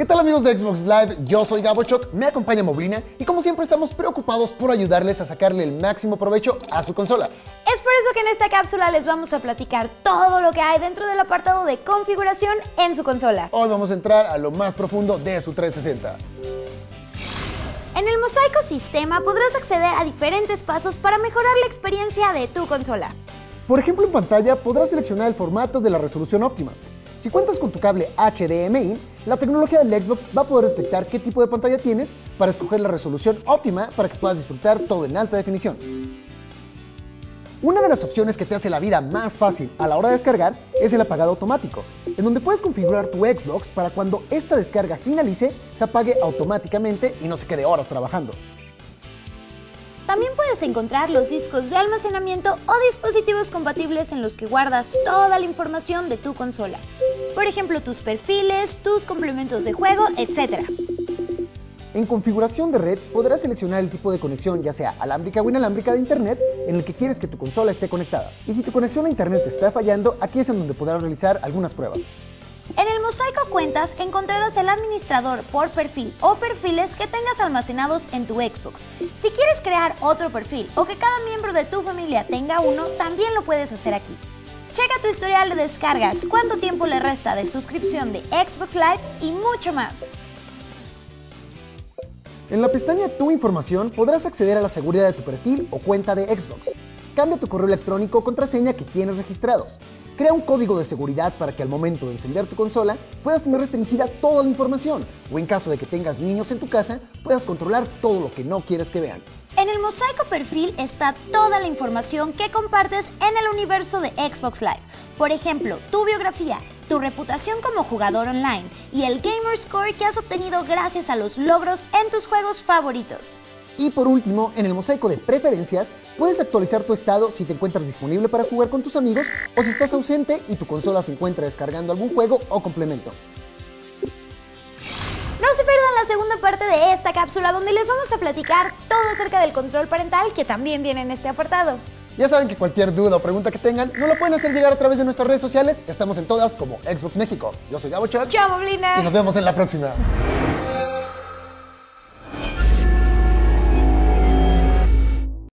¿Qué tal amigos de Xbox Live? Yo soy Gabo Choc, me acompaña Moblina y como siempre estamos preocupados por ayudarles a sacarle el máximo provecho a su consola. Es por eso que en esta cápsula les vamos a platicar todo lo que hay dentro del apartado de configuración en su consola. Hoy vamos a entrar a lo más profundo de su 360. En el Mosaico Sistema podrás acceder a diferentes pasos para mejorar la experiencia de tu consola. Por ejemplo, en pantalla podrás seleccionar el formato de la resolución óptima. Si cuentas con tu cable HDMI, la tecnología del Xbox va a poder detectar qué tipo de pantalla tienes para escoger la resolución óptima para que puedas disfrutar todo en alta definición. Una de las opciones que te hace la vida más fácil a la hora de descargar es el apagado automático, en donde puedes configurar tu Xbox para cuando esta descarga finalice se apague automáticamente y no se quede horas trabajando. También puedes encontrar los discos de almacenamiento o dispositivos compatibles en los que guardas toda la información de tu consola. Por ejemplo, tus perfiles, tus complementos de juego, etc. En configuración de red podrás seleccionar el tipo de conexión, ya sea alámbrica o inalámbrica de internet, en el que quieres que tu consola esté conectada. Y si tu conexión a internet está fallando, aquí es en donde podrás realizar algunas pruebas. En el Mosaico Cuentas encontrarás el administrador por perfil o perfiles que tengas almacenados en tu Xbox. Si quieres crear otro perfil o que cada miembro de tu familia tenga uno, también lo puedes hacer aquí. Checa tu historial de descargas, cuánto tiempo le resta de suscripción de Xbox Live y mucho más. En la pestaña Tu información podrás acceder a la seguridad de tu perfil o cuenta de Xbox. Cambia tu correo electrónico o contraseña que tienes registrados. Crea un código de seguridad para que al momento de encender tu consola puedas tener restringida toda la información o en caso de que tengas niños en tu casa puedas controlar todo lo que no quieres que vean. En el mosaico perfil está toda la información que compartes en el universo de Xbox Live. Por ejemplo, tu biografía, tu reputación como jugador online y el Gamer Score que has obtenido gracias a los logros en tus juegos favoritos. Y por último, en el mosaico de preferencias, puedes actualizar tu estado si te encuentras disponible para jugar con tus amigos o si estás ausente y tu consola se encuentra descargando algún juego o complemento. No se pierdan la segunda parte de esta cápsula donde les vamos a platicar todo acerca del control parental que también viene en este apartado. Ya saben que cualquier duda o pregunta que tengan, no lo pueden hacer llegar a través de nuestras redes sociales. Estamos en todas como Xbox México. Yo soy Gabo Chat. ¡Chao, Moblina! Y nos vemos en la próxima.